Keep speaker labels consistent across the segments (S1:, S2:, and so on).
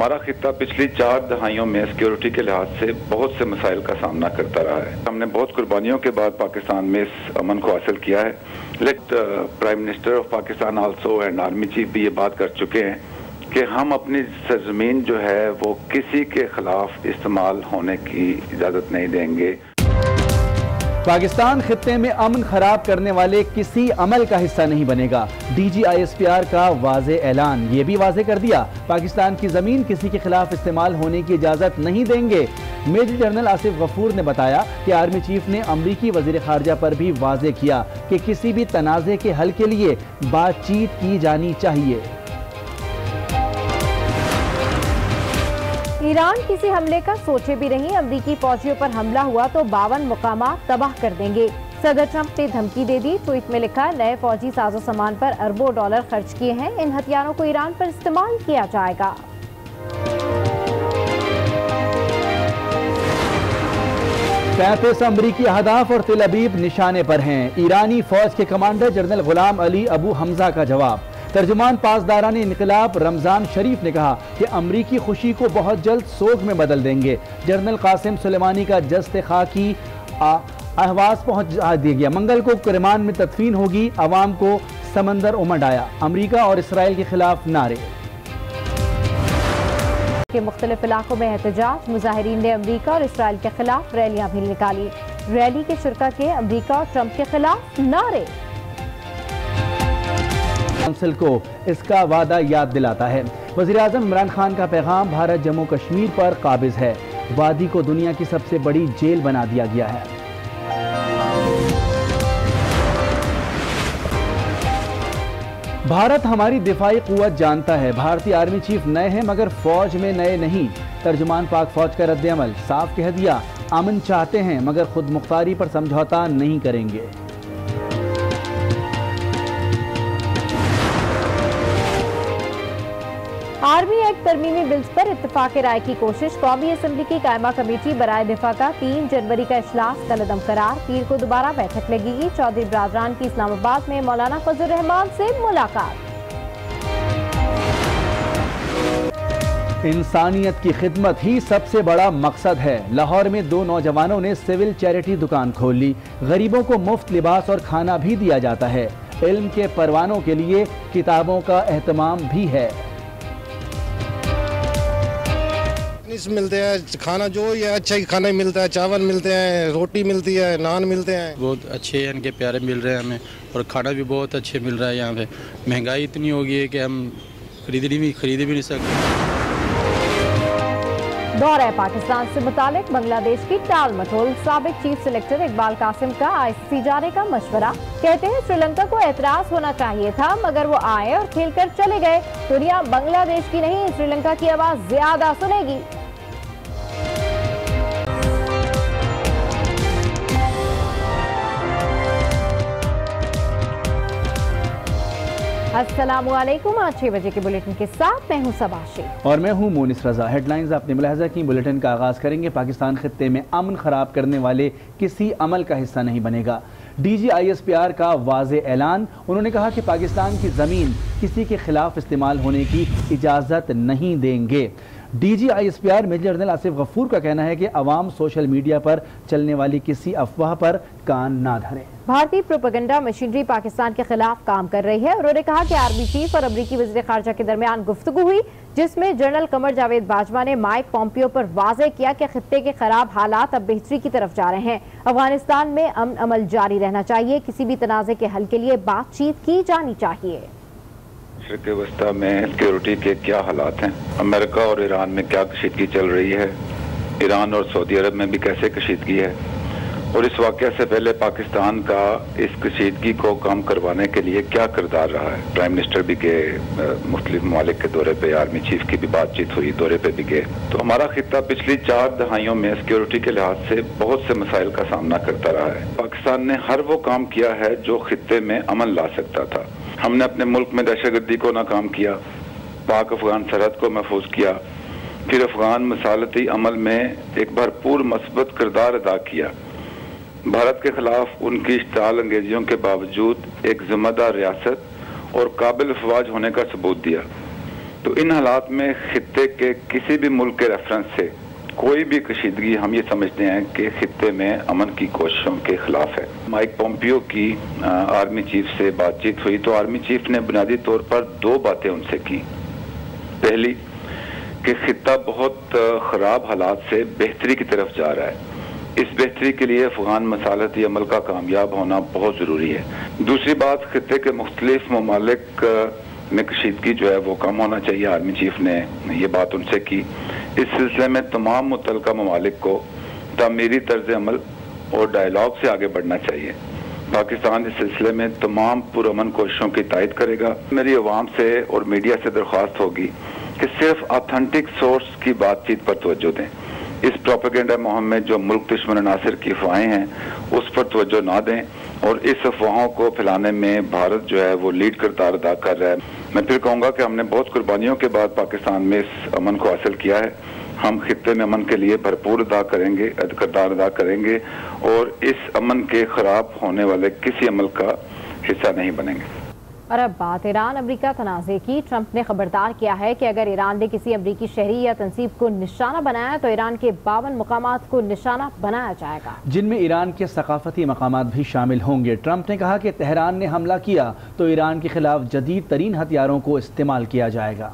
S1: हमारा खिता पिछली चार दहाइयों में सिक्योरिटी के लिहाज से बहुत से मसाइल का सामना करता रहा है। हमने बहुत कुर्बानियों के बाद पाकिस्तान में इस अमन को हासिल किया है। लेकिन prime minister of Pakistan also and army chief भी ये बात कर चुके हैं कि हम अपनी सरजमीन जो है वो किसी के खिलाफ इस्तेमाल होने की इजाज़त नहीं देंगे।
S2: पाकिस्तान खत्ते में अमन खराब करने वाले किसी अमल का हिस्सा नहीं बनेगा। D G I S P R का वाज ऐलान, ये भी वाजे कर दिया। पाकिस्तान की ज़मीन किसी के खिलाफ इस्तेमाल होने की इजाज़त नहीं देंगे। मेजर जनरल आसिफ गफूर ने बताया कि आर्मी चीफ ने अमरीकी वज़ीर खारजा पर भी वाजे किया कि किसी भी तनाज़े के हल के लिए बातचीत की जानी चाहिए।
S3: ईरान किसी हमले का सोचे भी नहीं। अमरीकी फौजियों पर हमला हुआ तो बावन मुकाम तबाह कर देंगे। सदर ट्रंप ने धमकी दे दी। ट्वीट में लिखा, नए फौजी साजो सामान पर अरबों डॉलर खर्च किए हैं। इन हथियारों को ईरान पर इस्तेमाल किया जाएगा।
S2: पैंतीस अमरीकी अहदाफ और तिल अबीब निशाने पर हैं। ईरानी फौज के commander general Ghulam Ali Abu Hamza का जवाब। तर्जुमान पासदारान इनकलाब रमज़ान शरीफ ने कहा कि अमरीकी खुशी को बहुत जल्द सोग में बदल देंगे। जनरल कासिम सुलेमानी का जस्त खाकी अहवास पहुँच दिया गया। मंगल को करमान में तदफीन होगी। आवाम को समंदर उमड़ आया अमरीका और इसराइल के खिलाफ नारे।
S3: के मुख्तलिफ़ इलाकों में एहतजाज। मुजाहरीन ने अमरीका और इसराइल के खिलाफ रैलियाँ भी निकाली। रैली के शिरका के अमरीका और ट्रंप के खिलाफ नारे।
S2: काउंसिल को इसका वादा याद दिलाता है। वजी अजम इमरान खान का पैगाम भारत जम्मू कश्मीर पर काबिज है। वादी को दुनिया की सबसे बड़ी जेल बना दिया गया है। भारत हमारी दिफाई कुत जानता है। भारतीय आर्मी चीफ नए हैं, मगर फौज में नए नहीं। तर्जुमान पाक फौज का रद्द अमल। साफ़ कह दिया, अमन चाहते हैं, मगर खुद मुख्तारी पर समझौता नहीं करेंगे।
S3: आर्मी एक्ट तरमीमी बिल्स पर इतफाक राय की कोशिश। कौमी असम्बली की कायमा कमेटी बरए दिफा का तीन जनवरी का अजलास कलदम करार। पीर को दोबारा बैठक लगेगी चौधरी बरादरान की इस्लामाबाद में मौलाना फजल रहमान से मुलाकात।
S2: इंसानियत की खिदमत ही सबसे बड़ा मकसद है। लाहौर में दो नौजवानों ने सिविल चैरिटी दुकान खोल। ली गरीबों को मुफ़्त लिबास और खाना भी दिया जाता है। इल्म के परवानों के लिए किताबों का एहतमाम भी है।
S4: मिलते हैं खाना जो ये अच्छा ही खाना मिलता है चावल मिलते हैं रोटी मिलती है नान मिलते हैं।
S5: बहुत अच्छे इनके प्यारे मिल रहे हैं हमें और खाना भी बहुत अच्छे मिल रहा है यहाँ पे। महँगाई इतनी हो गई है कि हम खरीद भी खरीद भी नहीं सकते।
S3: दौरा है पाकिस्तान से मुतालिक बांग्लादेश की टाल मटोल। सबक चीफ सिलेक्टर इकबाल कासिम का आईसीसी जाने का मशवरा। कहते हैं श्रीलंका को एतराज़ होना चाहिए था मगर वो आए और खेलकर चले गए। दुनिया बांग्लादेश की नहीं श्रीलंका की आवाज़ ज़्यादा सुनेगी। असलकुम आज छह बजे के बुलेटिन के साथ मैं हूँ सबाशी
S2: और मैं हूँ मोनिस रजा। हेडलाइंस आपने मुलाजा की। बुलेटिन का आगाज़ करेंगे। पाकिस्तान खत्ते में अमन खराब करने वाले किसी अमल का हिस्सा नहीं बनेगा। D G I S P R का वाज ऐलान। उन्होंने कहा कि पाकिस्तान की ज़मीन किसी के खिलाफ इस्तेमाल होने की इजाज़त नहीं देंगे। D G I S P R major general Asif Ghafoor का कहना है कि अवाम सोशल मीडिया पर चलने वाली किसी अफवाह पर कान ना धरे।
S3: भारतीय प्रोपेगेंडा मशीनरी पाकिस्तान के खिलाफ काम कर रही है। उन्होंने कहा कि आर्मी चीफ और अमरीकी वजी खारजा के दरमियान गुफ्तु हुई, जिसमें जनरल कमर जावेद बाजवा ने माइक पॉम्पियो पर वाजे किया कि खत्े के खराब हालात अब बेहतरी की तरफ़ जा रहे हैं। अफ़गानिस्तान में अमन अमल जारी रहना चाहिए, किसी भी तनाज़े के हल के लिए बातचीत की जानी चाहिए।
S1: मशरक में सिक्योरिटी के क्या हालात हैं? अमेरिका और ईरान में क्या कशीदगी चल रही है? ईरान और सऊदी अरब में भी कैसे कशीदगी है? और इस वाक्य से पहले पाकिस्तान का इस कशीदगी को कम करवाने के लिए क्या किरदार रहा है? प्राइम मिनिस्टर भी गए मुख्तलिफ़ ममालिक के दौरे पे आर्मी चीफ की भी बातचीत हुई, दौरे पे भी गए। तो हमारा खिता पिछली चार दहाइयों में सिक्योरिटी के लिहाज से बहुत से मसाइल का सामना करता रहा है। पाकिस्तान ने हर वो काम किया है जो खत्े में अमन ला सकता था। हमने अपने मुल्क में दहशतगर्दी को नाकाम किया, पाक अफगान सरहद को महफूज किया, फिर अफगान मसालती अमल में एक भरपूर मस्बत किरदार अदा किया। भारत के खिलाफ उनकी इश्ताल अंगेजियों के बावजूद एक जिम्मेदार रियासत और काबिल अफवाज होने का सबूत दिया। तो इन हालात में खत्े के किसी भी मुल्क के रेफरेंस से कोई भी कशीदगी हम ये समझते हैं कि खत्े में अमन की कोशिशों के खिलाफ है। माइक पोम्पियो की आर्मी चीफ से बातचीत हुई तो आर्मी चीफ ने बुनियादी तौर पर दो बातें उनसे की। पहली, कि खत्ता बहुत ख़राब हालात से बेहतरी की तरफ़ जा रहा है। इस बेहतरी के लिए अफगान मसालती अमल का कामयाब होना बहुत ज़रूरी है। दूसरी बात, खत्े के मुख्तलिफ़ ममालिक में कशीदगी जो है वो कम होना चाहिए। आर्मी चीफ ने ये बात उनसे की। इस सिलसिले में तमाम मुतल ममालिक को तमीरी तर्ज अमल और डायलॉग से आगे बढ़ना चाहिए। पाकिस्तान इस सिलसिले में तमाम पुरमन कोशिशों की तायद करेगा। मेरी आवाम से और मीडिया से दरख्वास्त होगी कि सिर्फ़ ऑथेंटिक सोर्स की बातचीत पर तवज्जो दें। इस प्रोपेगेंडा मुहिम में जो मुल्क दुश्मन नासिर की अफवाहें हैं, उस पर तोज्जो ना दें और इस अफवाहों को फैलाने में भारत जो है वो लीड करदार अदा कर रहा है। मैं फिर कहूँगा कि हमने बहुत कुर्बानियों के बाद पाकिस्तान में इस अमन को हासिल किया है। हम खत्े में अमन के लिए भरपूर अदा करेंगे करदार अदा करेंगे और इस अमन के खराब होने वाले किसी अमल का हिस्सा नहीं बनेंगे।
S3: और अब बात ईरान अमरीका तनाज़े की ट्रंप ने खबरदार किया है कि अगर ईरान ने किसी अमरीकी शहरी या तनसीब को निशाना बनाया तो ईरान के बावन मकाम को निशाना बनाया जाएगा।
S2: जिनमें ईरान के सकाफती मकाम भी शामिल होंगे। ट्रंप ने कहा कि तेहरान ने हमला किया तो ईरान के खिलाफ जदीद तरीन हथियारों को इस्तेमाल किया जाएगा।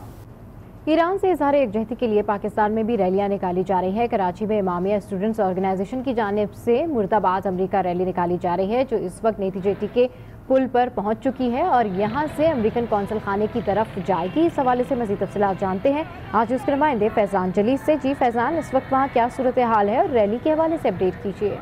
S3: ईरान से इजहार एकजहती के लिए पाकिस्तान में भी रैलियाँ निकाली जा रही है। कराची में इमामिया स्टूडेंट्स ऑर्गेनाइजेशन की जानब से मुर्दाबाद अमरीका रैली निकाली जा रही है जो इस वक्त नेती जेटी के पुल पर पहुँच चुकी है और यहाँ से अमेरिकन कौंसल खाने की तरफ़ जाएगी। इस हवाले से मजीद तफसलत जानते हैं। आज उसके नुमाइंदे फैजान जलीस से। जी फैजान, इस वक्त वहाँ क्या सूरत हाल है और रैली के हवाले से अपडेट कीजिए।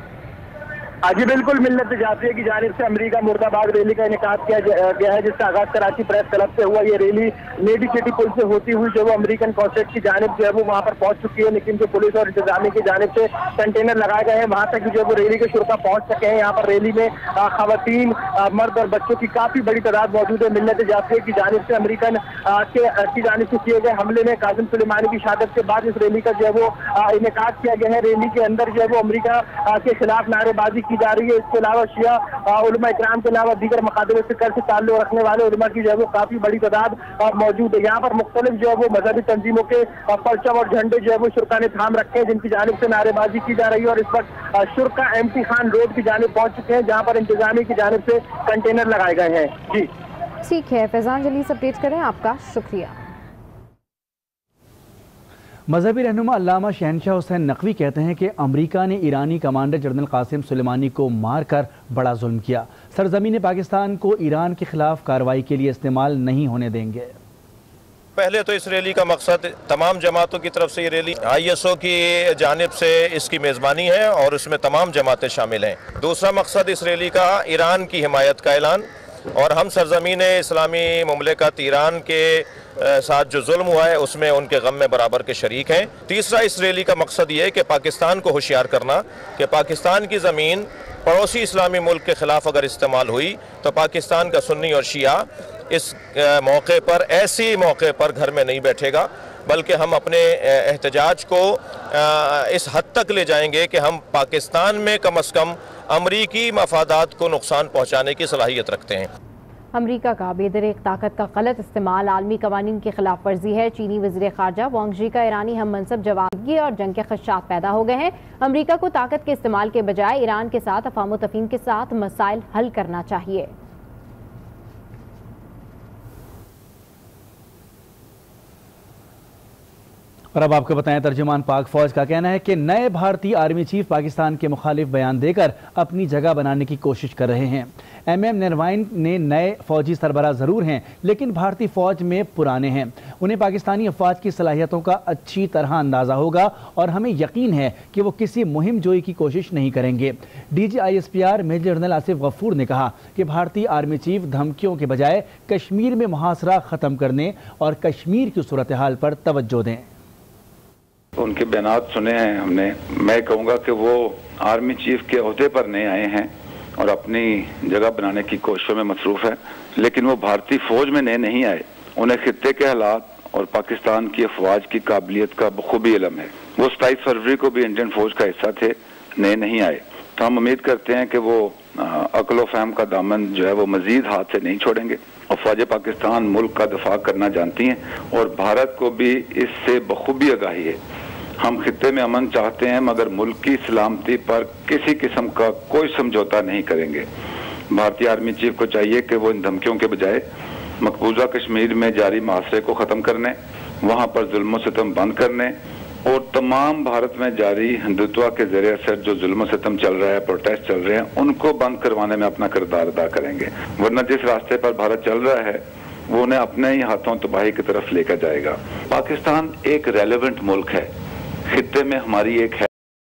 S6: जी, बिल्कुल मिलत जाती की जानब से अमरीका, मुर्दाबाद रैली का इनका किया गया है, जिसका आगाज़ कराची प्रेस क्लब से हुआ। ये रैली नेडी सिटी पुल से होती हुई, जो वो अमरीकन कॉन्सर्ट की जानब जो है, वो वहाँ पर पहुँच चुकी है। लेकिन जो पुलिस और इंतजामी की जानब से कंटेनर लगाए गए हैं, वहाँ तक जो वो रैली के शुरा पहुँच सके हैं। यहाँ पर रैली में खातन मर्द और बच्चों की काफ़ी बड़ी तादाद मौजूद है। मिलत जाती की जानब से अमरीकन के की जानब से किए गए हमले में काजिम सुलेमानी की शहादत के बाद इस रैली का जो है वो इनका किया गया है। रैली के अंदर जो है वो अमरीका के खिलाफ नारेबाजी की जा रही है। इसके अलावा शिया उलमा इकराम के अलावा दीगर मकादमे से कर से ताल्लुक रखने वाले उलमा की जो है वो काफ़ी बड़ी तादाद मौजूद है। यहाँ पर मुख्तलिफ़ जो है वो मजहबी तंजीमों के परचम और झंडे जो है वो शुरा ने थाम रखे हैं, जिनकी जानब से नारेबाजी की जा रही है और इस वक्त शुरा एम टी खान रोड की जानब पहुँच चुके हैं, जहाँ पर इंतजामी की जानब से कंटेनर लगाए गए हैं। जी।
S3: ठीक है, फैजान जली अपडेट करें। आपका शुक्रिया।
S2: मजहबी रहनुमा शहनशाह हुसैन नकवी कहते हैं कि अमरीका ने ईरानी कमांडर जनरल कासिम सुलेमानी को मारकर बड़ा जुल्म किया। सरजमीन पाकिस्तान को ईरान के खिलाफ कार्रवाई के लिए इस्तेमाल नहीं होने देंगे।
S7: पहले तो इस रैली का मकसद तमाम जमातों की तरफ़ से ये रैली आई एस ओ की जानब से इसकी मेज़बानी है और इसमें तमाम जमातें शामिल हैं। दूसरा मकसद इस रैली का ईरान की हिमायत का ऐलान और हम सरजमीन इस्लामी ममलिकत ईरान के साथ जो जुल्म हुआ है, उसमें उनके गम में बराबर के शरीक हैं। तीसरा इस रैली का मकसद ये है कि पाकिस्तान को होशियार करना, कि पाकिस्तान की ज़मीन पड़ोसी इस्लामी मुल्क के ख़िलाफ़ अगर इस्तेमाल हुई तो पाकिस्तान का सुन्नी और शिया इस मौके पर, ऐसी मौके पर घर में नहीं बैठेगा, बल्कि हम अपने एहतजाज को इस हद तक ले जाएँगे कि हम पाकिस्तान में कम अज़ कम अमरीकी मफादात को नुकसान पहुँचाने की सलाहियत रखते हैं।
S3: अमरीका का बेदर ताकत का गलत इस्तेमाल आलमी कवानीन की खिलाफ वर्जी है। चीनी वजर खारजा वांगजी का ईरानी हम मनसब जवाबगी और जंग के खदशात पैदा हो गए हैं। अमरीका को ताकत के इस्तेमाल के बजाय ईरान के साथ अफाम तफीम के साथ मसाइल हल करना चाहिए।
S2: और अब आपको बताएँ तर्जुमान पाक फौज का कहना है कि नए भारतीय आर्मी चीफ पाकिस्तान के मुखालिफ बयान देकर अपनी जगह बनाने की कोशिश कर रहे हैं। एम एम नरवाइन ने नए फौजी सरबरा ज़रूर हैं, लेकिन भारतीय फ़ौज में पुराने हैं। उन्हें पाकिस्तानी अफवाज की सलाहियतों का अच्छी तरह अंदाज़ा होगा और हमें यकीन है कि वो किसी मुहिम जोई की कोशिश नहीं करेंगे। D G I S P R major general Asif Ghafoor ने कहा कि भारतीय आर्मी चीफ धमकियों के बजाय कश्मीर में मुहासरा ख़त्म करने और कश्मीर की सूरत हाल पर तवज्जो दें।
S1: उनके बयान सुने हैं हमने। मैं कहूँगा कि वो आर्मी चीफ के अहदे पर नहीं आए हैं और अपनी जगह बनाने की कोशिशों में मसरूफ है, लेकिन वो भारतीय फौज में नए नहीं आए। उन्हें खत्े के हालात और पाकिस्तान की अफवाज की काबिलियत का बखूबी इलम है। वो सताईस फरवरी को भी इंडियन फौज का हिस्सा थे, नए नहीं आए। तो हम उम्मीद करते हैं कि वो अकलो फहम का दामन जो है वो मजीद हाथ से नहीं छोड़ेंगे। अफवाज पाकिस्तान मुल्क का दफ़ा करना जानती हैं और भारत को भी इससे बखूबी आगाही है। हम खत्े में अमन चाहते हैं, मगर मुल्क की सलामती पर किसी किस्म का कोई समझौता नहीं करेंगे। भारतीय आर्मी चीफ को चाहिए कि वो इन धमकियों के बजाय मकबूजा कश्मीर में जारी मासरे को ख़त्म करने, वहाँ पर जुल्म सितम बंद करने, और तमाम भारत में जारी हिंदुत्व के ज़रिए असर जो जुल्म सितम चल रहा है, प्रोटेस्ट चल रहे हैं, उनको बंद करवाने में अपना किरदार अदा करेंगे। वरना जिस रास्ते पर भारत चल रहा है, वो उन्हें अपने ही हाथों तबाही की तरफ़ लेकर जाएगा। पाकिस्तान एक रेलिवेंट मुल्क है। खत्े में हमारी एक है।